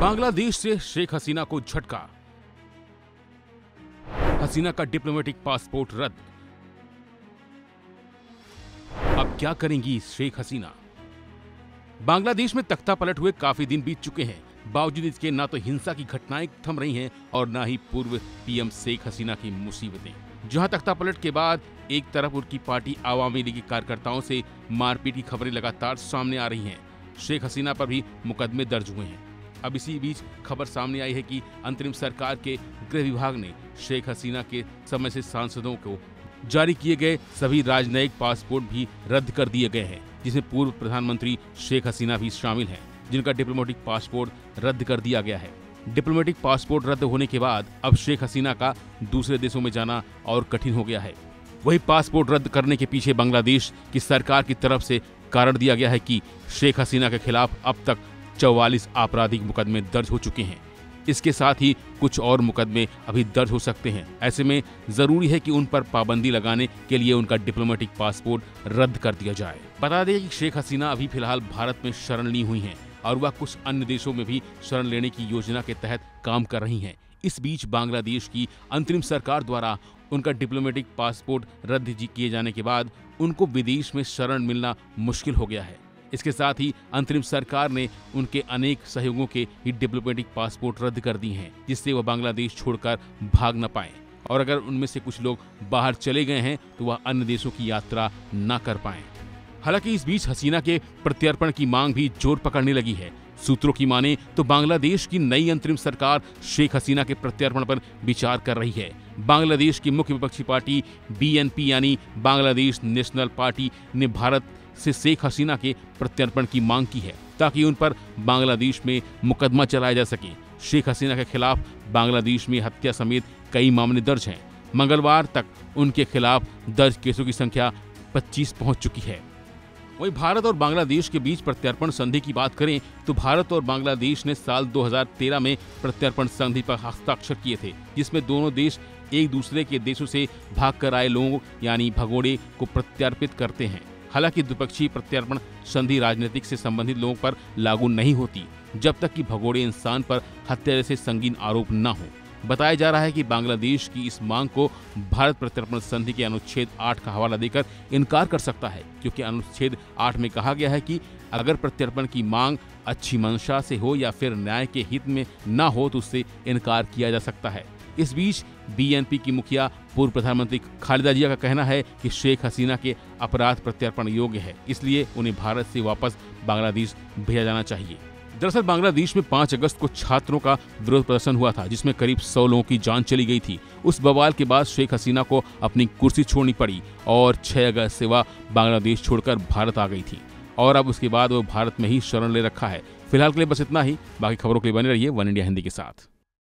बांग्लादेश से शेख हसीना को झटका। हसीना का डिप्लोमेटिक पासपोर्ट रद्द। अब क्या करेंगी शेख हसीना? बांग्लादेश में तख्ता पलट हुए काफ़ी दिन बीत चुके हैं। बावजूद इसके ना तो हिंसा की घटनाएँ थम रही हैं और ना ही पूर्व पीएम शेख हसीना की मुसीबतें। जहाँ तख्ता पलट के बाद एक तरफ़ उनकी पार्टी आवामी लीग के कार्यकर्ताओं से मारपीट की खबरें लगातार सामने आ रही हैं। शेख हसीना पर भी मुकदमे दर्ज हुए हैं। अब इसी बीच खबर सामने आई है कि अंतरिम सरकार के गृह विभाग ने शेख हसीना के समय से सांसदों को जारी किए गए सभी राजनयिक पासपोर्ट भी रद्द कर दिए गए हैं, जिसमें पूर्व प्रधानमंत्री शेख हसीना भी शामिल हैं, जिनका डिप्लोमेटिक पासपोर्ट रद्द कर दिया गया है। डिप्लोमेटिक पासपोर्ट रद्द होने के बाद अब शेख हसीना का दूसरे देशों में जाना और कठिन हो गया है। वही पासपोर्ट रद्द करने के पीछे बांग्लादेश की सरकार की तरफ़ से कारण दिया गया है कि शेख हसीना के खिलाफ अब तक चौवालीस आपराधिक मुकदमे दर्ज हो चुके हैं। इसके साथ ही कुछ और मुकदमे अभी दर्ज हो सकते हैं। ऐसे में ज़रूरी है कि उन पर पाबंदी लगाने के लिए उनका डिप्लोमेटिक पासपोर्ट रद्द कर दिया जाए। बता दें कि शेख हसीना अभी फ़िलहाल भारत में शरण ली हुई हैं और वह कुछ अन्य देशों में भी शरण लेने की योजना के तहत काम कर रही हैं। इस बीच बांग्लादेश की अंतरिम सरकार द्वारा उनका डिप्लोमेटिक पासपोर्ट रद्द किए जाने के बाद उनको विदेश में शरण मिलना मुश्किल हो गया है। इसके साथ ही अंतरिम सरकार ने उनके अनेक सहयोगों के डिप्लोमेटिक पासपोर्ट रद्द कर दिए हैं, जिससे वह बांग्लादेश छोड़कर भाग न पाए। और अगर उनमें से कुछ लोग बाहर चले गए हैं तो वह अन्य देशों की यात्रा न कर पाए। हालाँकि इस बीच हसीना के प्रत्यर्पण की मांग भी ज़ोर पकड़ने लगी है। सूत्रों की माने तो बांग्लादेश की नई अंतरिम सरकार शेख हसीना के प्रत्यर्पण पर विचार कर रही है। बांग्लादेश की मुख्य विपक्षी पार्टी बीएनपी यानी बांग्लादेश नेशनल पार्टी, ने भारत से शेख हसीना के प्रत्यर्पण की मांग की है, ताकि उन पर बांग्लादेश में मुकदमा चलाया जा सके। शेख हसीना के खिलाफ बांग्लादेश में हत्या समेत कई मामले दर्ज हैं। मंगलवार तक उनके खिलाफ दर्ज केसों की संख्या 25 पहुँच चुकी है। वहीं भारत और बांग्लादेश के बीच प्रत्यर्पण संधि की बात करें तो भारत और बांग्लादेश ने साल 2013 में प्रत्यर्पण संधि पर हस्ताक्षर किए थे, जिसमें दोनों देश एक दूसरे के देशों से भाग कर आए लोगों, यानी भगोड़े, को प्रत्यर्पित करते हैं। हालाँकि द्विपक्षीय प्रत्यर्पण संधि राजनीतिक से संबंधित लोगों पर लागू नहीं होती, जब तक कि भगोड़े इंसान पर हत्या जैसे संगीन आरोप न हो। बताया जा रहा है कि बांग्लादेश की इस मांग को भारत प्रत्यर्पण संधि के अनुच्छेद आठ का हवाला देकर इनकार कर सकता है, क्योंकि अनुच्छेद आठ में कहा गया है कि अगर प्रत्यर्पण की मांग अच्छी मंशा से हो या फिर न्याय के हित में न हो तो उससे इनकार किया जा सकता है। इस बीच बीएनपी की मुखिया पूर्व प्रधानमंत्री खालिदा जिया का कहना है कि शेख हसीना के अपराध प्रत्यर्पण योग्य है, इसलिए उन्हें भारत से वापस बांग्लादेश भेजा जाना चाहिए। दरअसल बांग्लादेश में 5 अगस्त को छात्रों का विरोध प्रदर्शन हुआ था, जिसमें करीब 100 लोगों की जान चली गई थी। उस बवाल के बाद शेख हसीना को अपनी कुर्सी छोड़नी पड़ी और 6 अगस्त से वह बांग्लादेश छोड़कर भारत आ गई थी। और अब उसके बाद वो भारत में ही शरण ले रखा है। फ़िलहाल के लिए बस इतना ही, बाकी खबरों के लिए बने रहिए वन इंडिया हिंदी के साथ।